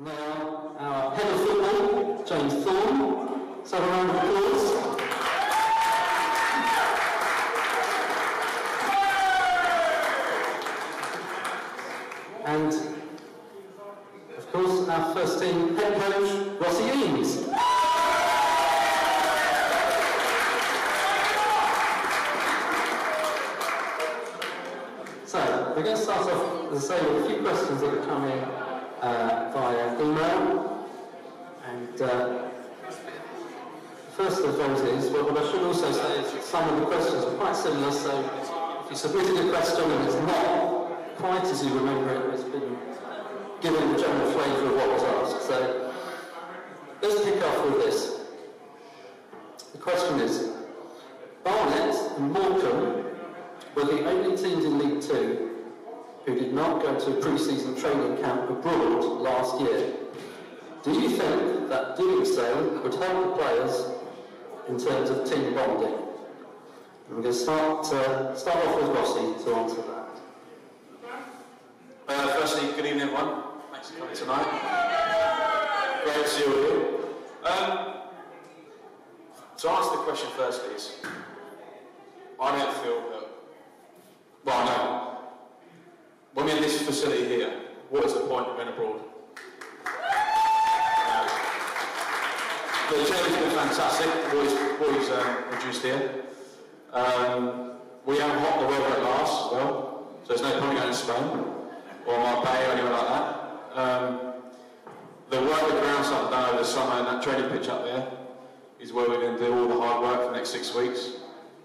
Now, uh, our head of football, James Thorne. So a round of applause. And, of course, our first team head coach, Rossi Eames. So, we're going to start off, as I say, with a few questions that are coming uh, via email. And uh, is, well, what I should also say is some of the questions are quite similar, so if you submitted a question and it's not quite as you remember it, it's been given the general flavour of what was asked. So let's pick off with this. The question is, Barnet and Morecambe were the only teams in League Two who did not go to a pre-season training camp abroad last year. Do you think that doing so would help the players in terms of team bonding? I'm going to start, uh, start off with Rossi to answer that. Uh, firstly, good evening everyone. Thanks for coming tonight. Great to see you all here. Um, to answer the question first, please, I don't feel that, well, no. When we're in this facility here, what is the point of being abroad? Uh, the journey's been fantastic, um, produced here. Um, we haven't hot the weather at last as well, so there's no point going to Spain or Marbella or anywhere like that. Um, the work the ground's up done over the summer and that training pitch up there is where we're going to do all the hard work for the next six weeks,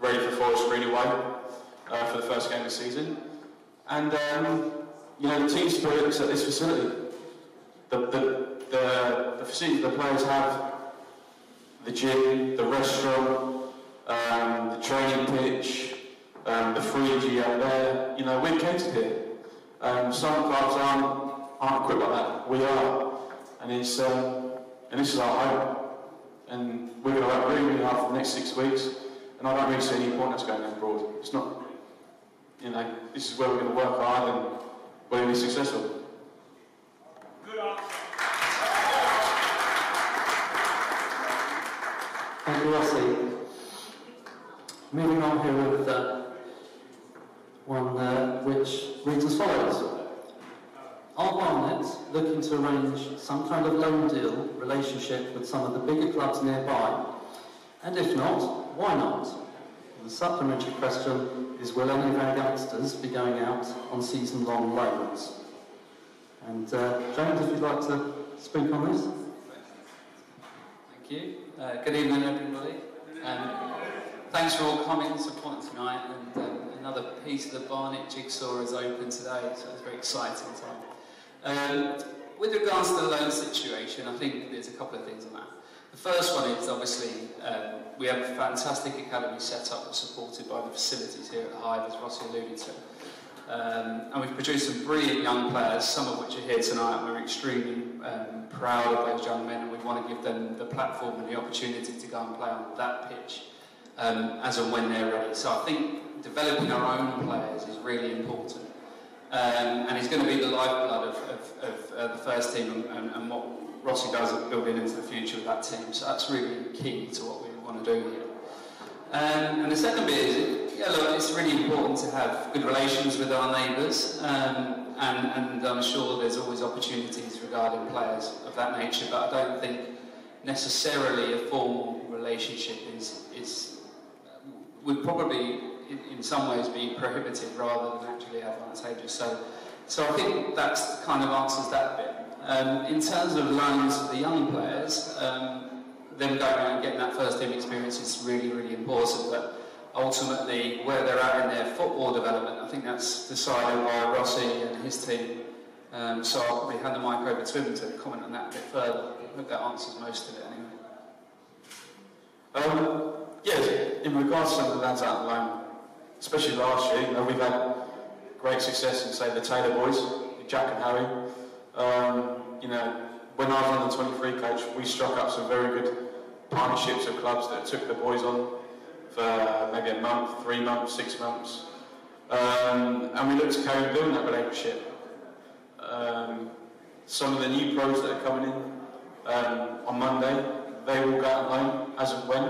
ready for Forest Green away uh, for the first game of the season. And, um, you know, the team spirit at this facility. The, the, the, the facility the players have, the gym, the restaurant, um, the training pitch, um, the 3G out there, you know, we're catered here. Um, some clubs aren't, aren't equipped like that. We are. And, it's, um, and this is our home. And we're going to work really, really hard for the next six weeks. And I don't really see any point in us going abroad. It's not, you know, this is where we're going to work hard and we're going to be successful. Good answer. Rossi. Moving on here with uh, one uh, which reads as follows. Are Barnet looking to arrange some kind of loan deal relationship with some of the bigger clubs nearby? And if not, why not? The supplementary question is will any of our youngsters be going out on season-long loans? And uh, James, if you'd like to speak on this. Thank you. Uh, good evening, everybody. Um, thanks for all coming and support tonight. And um, another piece of the Barnet jigsaw is open today, so it's a very exciting time. Um, with regards to the loan situation, I think there's a couple of things on that. The first one is obviously um, we have a fantastic academy set up supported by the facilities here at Hive, as Rossi alluded to. Um, and we've produced some brilliant young players, some of which are here tonight. We're extremely um, proud of those young men and we want to give them the platform and the opportunity to go and play on that pitch um, as and when they're ready. So I think developing our own players is really important. Um, and it's going to be the lifeblood of, of, of uh, the first team and, and, and what Rossi does at building into the future of that team. So that's really key to what we want to do here. Um, and the second bit is, yeah, look, it's really important to have good relations with our neighbours, um, and, and I'm sure there's always opportunities regarding players of that nature, but I don't think necessarily a formal relationship is, is would probably in, in some ways be prohibited rather than actually advantageous. So, so I think that kind of answers that bit. Um, in terms of loans for the young players, um, them going out and getting that first team experience is really, really important. But ultimately, where they're at in their football development, I think that's decided by Rossi and his team. Um, so I'll probably hand the mic over to him to comment on that a bit further. I hope that answers most of it anyway. Um, yes, in regards to some of the lads out on loan, especially last year, you know, we've had great success in, say, the Taylor boys, Jack and Harry. Um, you know, when I was on the 23 coach, we struck up some very good partnerships with clubs that took the boys on for maybe a month, three months, six months. Um, and we look to carry on building that relationship. Um, some of the new pros that are coming in um, on Monday, they will go out loan as and when.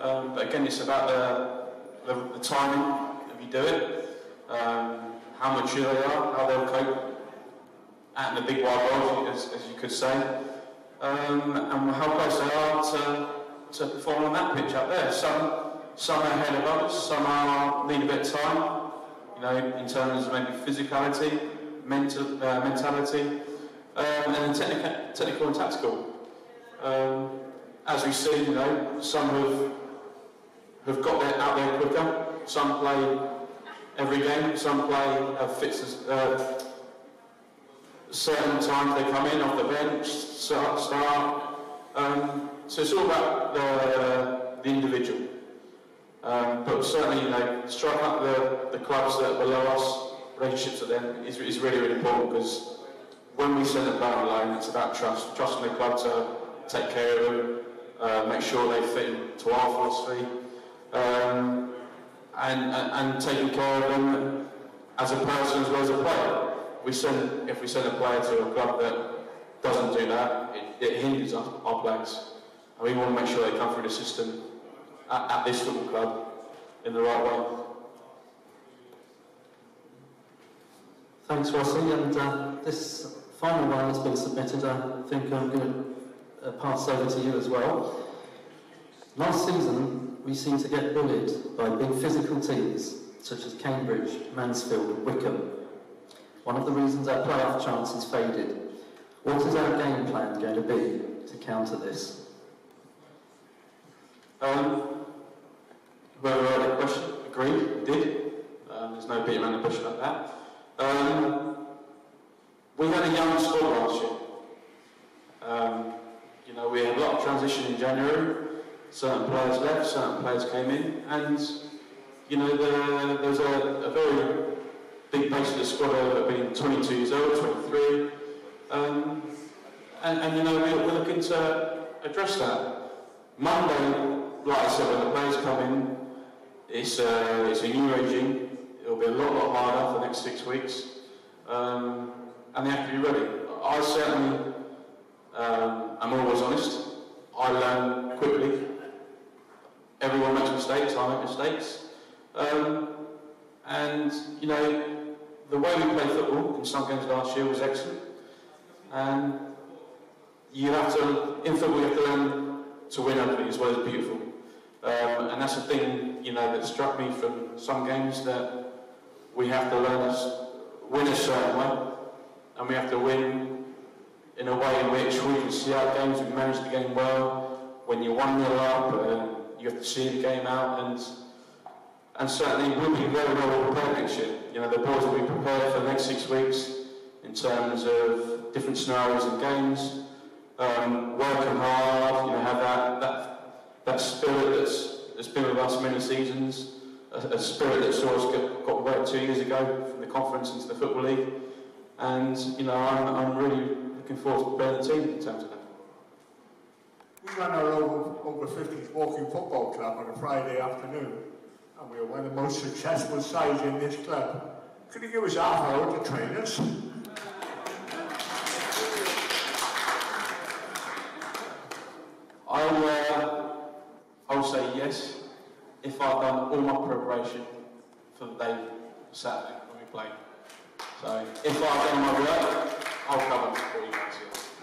Um, but again, it's about the, the, the timing if you do it, um, how mature they are, how they'll cope out in the big wide world, as, as you could say, um, and how close they are to, to perform on that pitch out there. Some, some are ahead of others, some are need a bit of time, you know, in terms of maybe physicality, mental, uh, mentality, um, and technical, technical and tactical. Um, as we see, you know, some have, have got there, out there quicker, some play every game, some play uh, fits uh, certain times they come in off the bench, start, start. Um, so it's all about the, the individual. Um, but certainly, you know, strike up the, the clubs that are below us, relationships with them is, is really, really important because when we send a player on loan, it's about trust, trusting the club to take care of them, uh, make sure they fit into our philosophy, um, and, and, and taking care of them as a person as well as a player. We send, if we send a player to a club that doesn't do that, it, it hinders our, our players. And we want to make sure they come through the system at, at this football club in the right way. Thanks, Rossi. And uh, this final one that's been submitted, I think I'm going to uh, pass over to you as well. Last season, we seemed to get bullied by big physical teams such as Cambridge, Mansfield, and Wycombe. One of the reasons our playoff chances faded. What is our game plan going to be to counter this? Um, a question agreed, did. Um, there's no beating around the bush about that. Um, we had a young squad last year. Um, you know, we had a lot of transition in January. Certain players left, certain players came in, and you know, the, there's a, a, very big base of the squad have been 22 years old, 23, um, and, and, you know, we're, we're looking to address that. Monday, like I said, when the players come in, it's a, it's a new regime. It'll be a lot, lot harder for the next six weeks. Um, and they have to be ready. I certainly um, am always honest. I learn quickly. Everyone makes mistakes, I make mistakes. Um, and, you know, the way we played football in some games last year was excellent. And you have to, in football, you have to learn to win ugly as well as beautiful. Um, and that's the thing, you know, that struck me from some games that we have to learn to win a certain way, and we have to win in a way in which we can see our games, we manage the game well. When you're one nil up, uh, you have to see the game out, and and certainly we'll be very well prepared next year. You know, the boys will be prepared for the next six weeks in terms of different scenarios and games, um, working hard, you know, have that, that, that spirit that's, that's been with us many seasons, a, a spirit that saw us get, got away two years ago from the conference into the Football League. And, you know, I'm, I'm really looking forward to preparing the team in terms of that. We ran our over, over 50s walking football club on a Friday afternoon, and we were one of the most successful sides in this club. Could you give us half hour to train us? I'll, uh, say yes if I've done all my preparation for the day Saturday when we play. So if I've done my work, I'll cover for you guys. Yeah.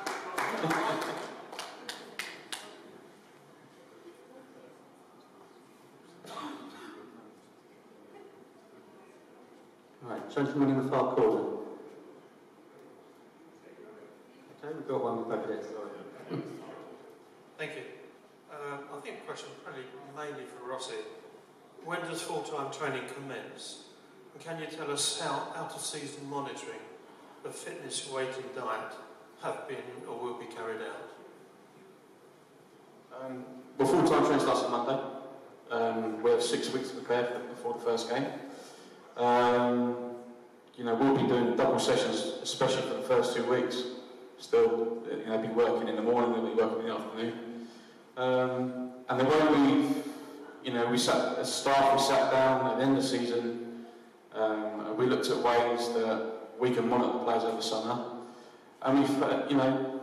Right, gentleman in the far corner. Okay, we've got one over there, sorry. Thank you. Uh, I think the question probably mainly for Rossi. When does full-time training commence? And can you tell us how out-of-season monitoring of fitness, weight and diet have been or will be carried out? Um, well, full-time training starts on Monday. Um, we have six weeks to prepare for, before the first game. Um, you know, we'll be doing double sessions, especially for the first two weeks. Still, you know, be working in the morning, they'll be working in the afternoon. Um, and the way we, you know, we sat as staff, we sat down at the end of the season, um, we looked at ways that we can monitor the players over summer. and we, you know,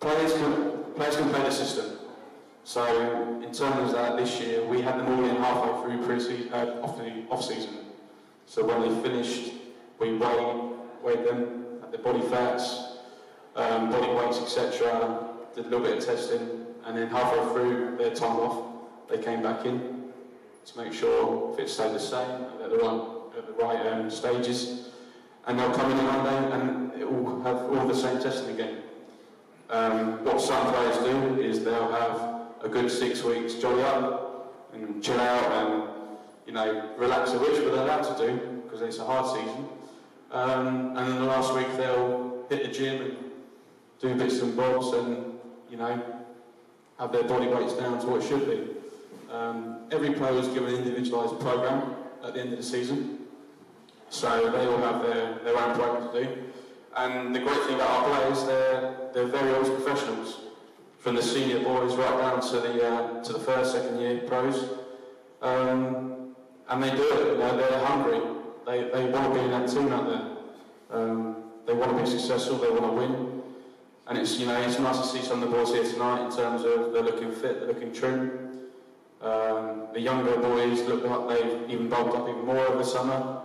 players can players can play the system. So in terms of that, this year we had them all in halfway through pre-season, uh, off the off season. So when they finished, we weighed, weighed them their body fats, um, body weights, etc. Did a little bit of testing, and then halfway through their time off, they came back in to make sure if it stayed the same at the right at the right um, stages, and they'll come in on Monday and it will have all the same testing again. Um, what some players do is they'll have a good six weeks jolly up and chill out and you know relax a bit which they're allowed to do because it's a hard season. Um, and then the last week they'll hit the gym and do bits and bobs and you know have their body weights down to what it should be. Um, every player is given an individualised program at the end of the season, so they all have their, their own program to do. And the great thing about our players, they're, they're very old professionals from the senior boys right down to the uh, to the first, second year pros, um, and they do it. You know, they're hungry. They they want to be in that team out there. Um, they want to be successful. They want to win. And it's you know it's nice to see some of the boys here tonight in terms of they're looking fit, they're looking trim. Um, the younger boys look like they've even bulked up even more over the summer.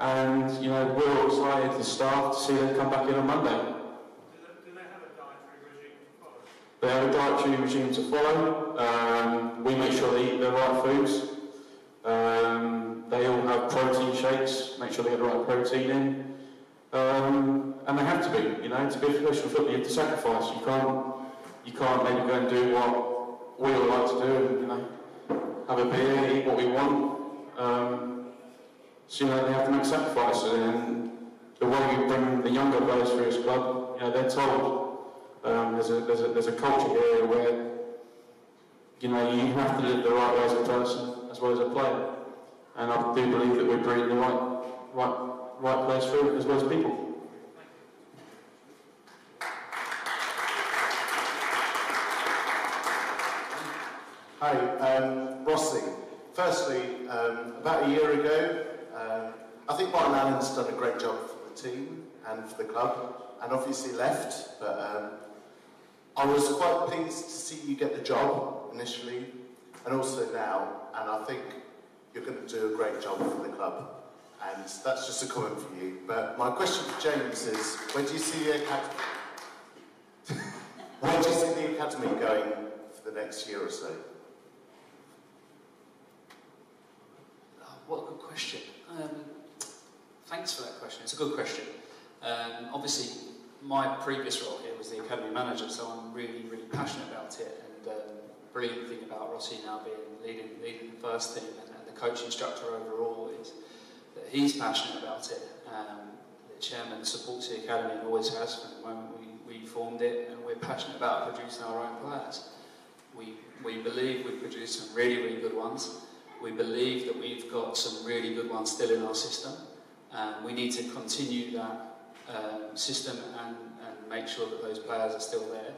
And you know we're all excited, the staff, to see them come back in on Monday. Do they have a dietary regime to follow? They have a dietary regime to follow. Um, we make sure they eat the right foods. Um, they all have protein shakes, make sure they get the right protein in. Um, and they have to be, you know, to be a professional footballer, you have to sacrifice. You can't, you can't maybe go and do what we all like to do, and, you know, have a beer, eat what we want. Um, so, you know, they have to make sacrifices. And the way we bring the younger players through this club, you know, they're told um, there's, a, there's, a, there's a culture here where you know you have to live the right way as a person as well as a player, and I do believe that we're bringing the right right right players through as well as people. Hi, um, Rossi. Firstly, um, about a year ago, um, I think Martin Allen's done a great job for the team and for the club, and obviously left, but um, I was quite pleased to see you get the job initially and also now, and I think you're going to do a great job for the club. And that's just a comment for you. But my question for James is, where do you see the academy? where do you see the academy going for the next year or so? Oh, what a good question. Um, thanks for that question. It's a good question. Um, obviously, my previous role here was the academy manager, so I'm really, really passionate about it. And um, brilliant thing about Rossi now being leading, leading the first team and, and, the coach instructor overall is that he's passionate about it. Um, the chairman supports the academy and always has from the moment we, we formed it, and we're passionate about producing our own players. We, we believe we've produced some really, really good ones. We believe that we've got some really good ones still in our system. Um, we need to continue that um, system and, and make sure that those players are still there.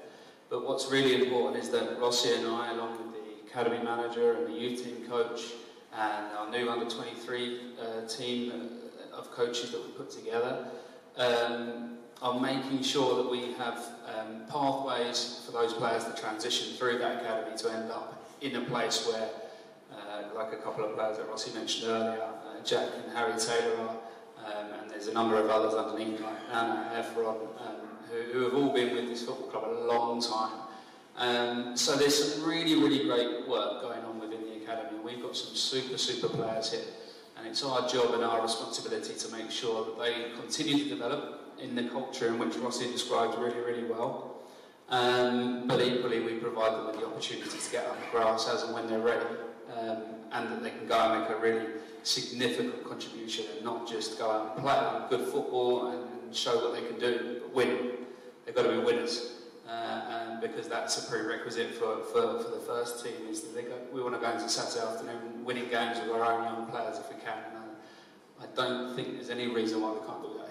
But what's really important is that Rossi and I, along with the academy manager and the youth team coach and our new under 23 uh, team of coaches that we put together, um, are making sure that we have um, pathways for those players that transition through that academy to end up in a place where, uh, like a couple of players that Rossi mentioned earlier, uh, Jack and Harry Taylor are, um, and there's a number of others underneath, like Anna, Efron, um, who, who, have all been with this football club a long time. Um, so there's some really, really great work going on within academy. We've got some super, super players here, and it's our job and our responsibility to make sure that they continue to develop in the culture in which Rossi described really, really well. Um, but equally, we provide them with the opportunity to get on the grass as and when they're ready, um, and that they can go and make a really significant contribution and not just go out and play good football and, show what they can do, but win. They've got to be winners. Uh, because that's a prerequisite for, for, for the first team is that go, we want to go into Saturday afternoon winning games with our own young players if we can. And I, I don't think there's any reason why we can't do that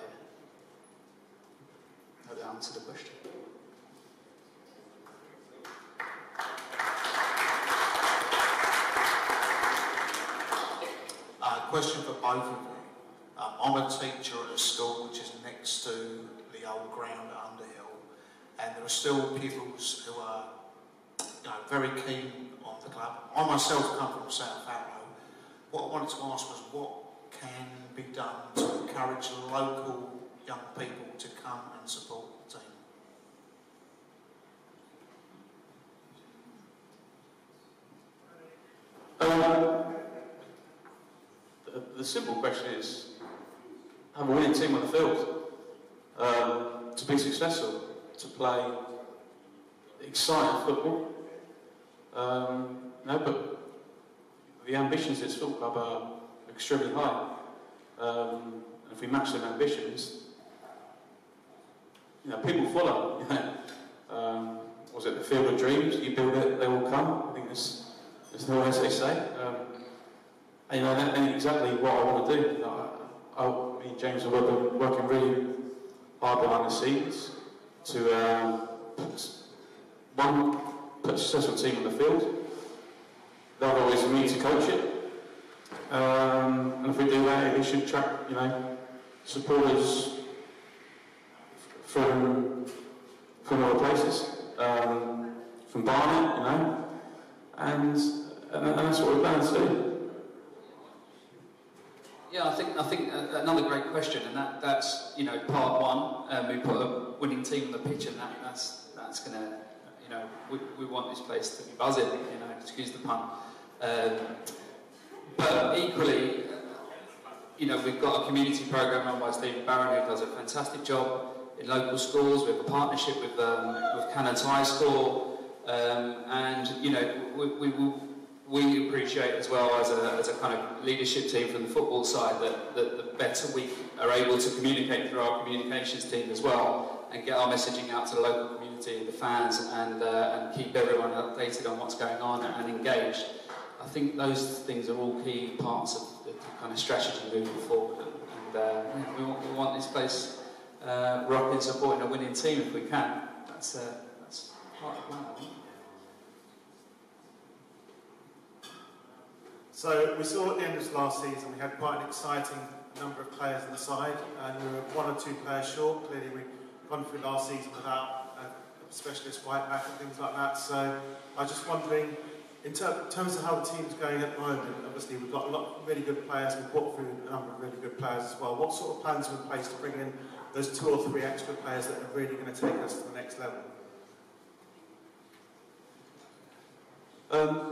here. That answered the question. question for both of you. Um, I'm a teacher at a school which is next to the old ground at Underhill, and there are still pupils who are you know, very keen on the club. I myself come from South Harrow. What I wanted to ask was what can be done to encourage local young people to come and support the team? Um, the, the simple question is, have a winning team on the field um, to be successful, to play exciting football. Um, no, but the ambitions at this football club are extremely high. Um, if we match them ambitions, you know, people follow. You know. um, was it the field of dreams? You build it, they will come. I think there's, there's no as they say. Um, and, you know, that exactly what I want to do. I, I, me and James are working really hard behind the scenes to um, one, put a successful team on the field. The other is me to coach it. Um, and if we do that, we should attract, you know, supporters from from other places, um, from Barnet, you know, and, and, and that's what we're planning to do. Yeah, I think I think uh, another great question, and that, that's you know part one. Um, we put a winning team on the pitch, and that, that's that's going to you know we, we want this place to be buzzing. You know, excuse the pun. Um, but equally, you know, we've got a community program run by Stephen Barron who does a fantastic job in local schools. We have a partnership with um, with Canons High School, um, and you know, we, we will we appreciate as well as a, as a kind of leadership team from the football side that, that the better we are able to communicate through our communications team as well and get our messaging out to the local community, the fans, and, uh, and keep everyone updated on what's going on and engaged. I think those things are all key parts of the kind of strategy moving forward. And, and uh, we, want, we want this place uh, rocking, supporting a winning team if we can. That's, uh, that's part of the plan. I think. So we saw at the end of last season we had quite an exciting number of players on the side, and we were one or two players short. Clearly, we've gone through last season without a specialist right back and things like that. So I was just wondering, in ter- terms of how the team's going at the moment, obviously we've got a lot of really good players. We've brought through a number of really good players as well. What sort of plans are in place to bring in those two or three extra players that are really going to take us to the next level? Um,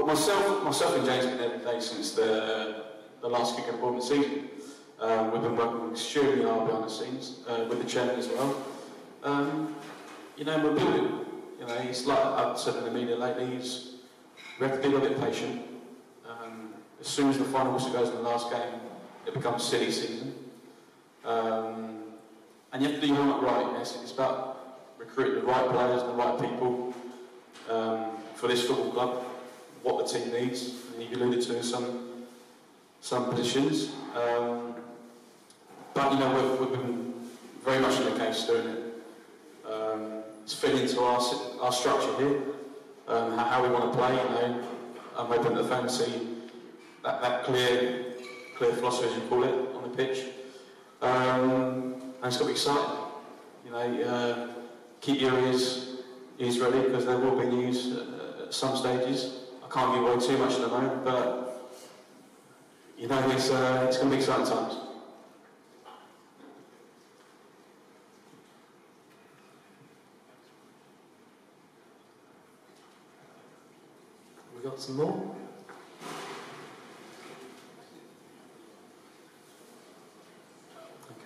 well, myself, myself and James have been day since the, the last kick of the season. Um, we've been working extremely hard behind the scenes uh, with the chairman as well. Um, you know, we're building. You know, he's like I've said in the media lately. He's we have to be a bit patient. Um, as soon as the final whistle goes in the last game, it becomes silly season. Um, and you have to do your homework right. Yes, it's about recruiting the right players, and the right people um, for this football club what the team needs, and you alluded to some some positions. Um, but you know, we've, we've, been very much in the case doing it. Um, it's fit into our our structure here, um, how, how, we want to play. You know, I'm hoping the fans see that, that clear clear philosophy, as you call it, on the pitch. Um, and it's got to be exciting. You know, uh, keep your ears ears ready because there will be news at some stages can't give away too much at the moment, but you know, it's, uh, it's going to be exciting times. We got some more?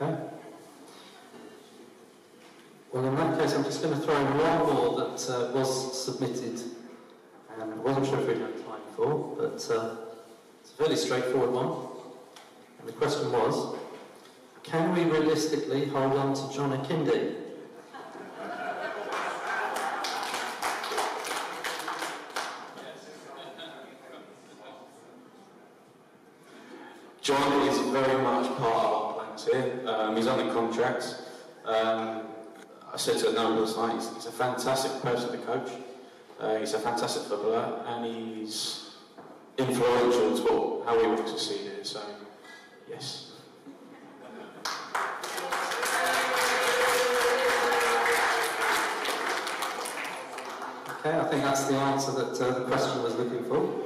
Okay. Well, in that case, I'm just going to throw in one more that uh, was submitted wasn't sure if we'd had time for, but uh, it's a fairly straightforward one. And the question was, can we realistically hold on to John Akinde? John is very much part of our plans here. Um, he's under contract. Um, I said to a number of night, he's a fantastic person to coach. Uh, he's a fantastic footballer and he's influential in how we want to see it. So, yes. Okay, I think that's the answer that uh, the question was looking for.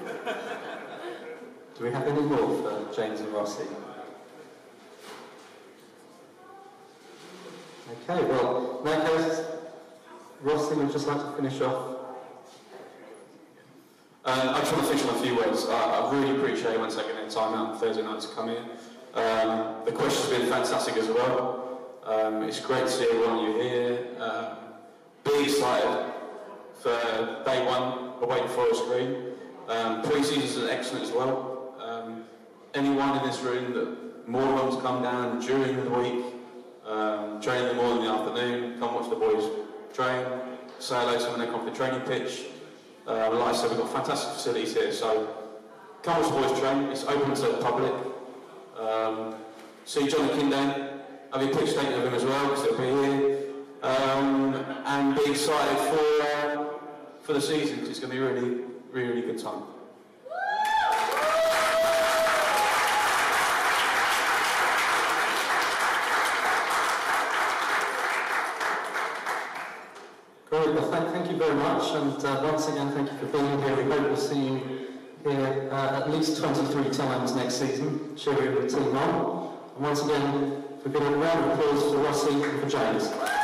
Do we have any more for James and Rossi? Okay, well, in that case, Rossi would just like to finish off um, I just want to finish on a few words. I, I really appreciate once taking the time out on Thursday night to come here. Um, the questions been fantastic as well. Um, it's great to see everyone you here. Um, be excited for day one away to Forest Green. Um, Pre-seasons excellent as well. Um, anyone in this room that more to come down during the week, um, train in the morning, the afternoon, come watch the boys train, say hello to them when they come to the training pitch. Uh, like I said, we've got fantastic facilities here, so come watch the boys train. It's open to the public. Um, see Kindan, have a quick statement of him as well, because he'll be here. Um, and be excited for, uh, for the season, it's going to be a really, really, really good time. Great, well, thank, thank very much, and uh, once again, thank you for being here. We hope we'll see you here uh, at least 23 times next season, cheering the team on. And once again, a round of applause for Rossi and for James.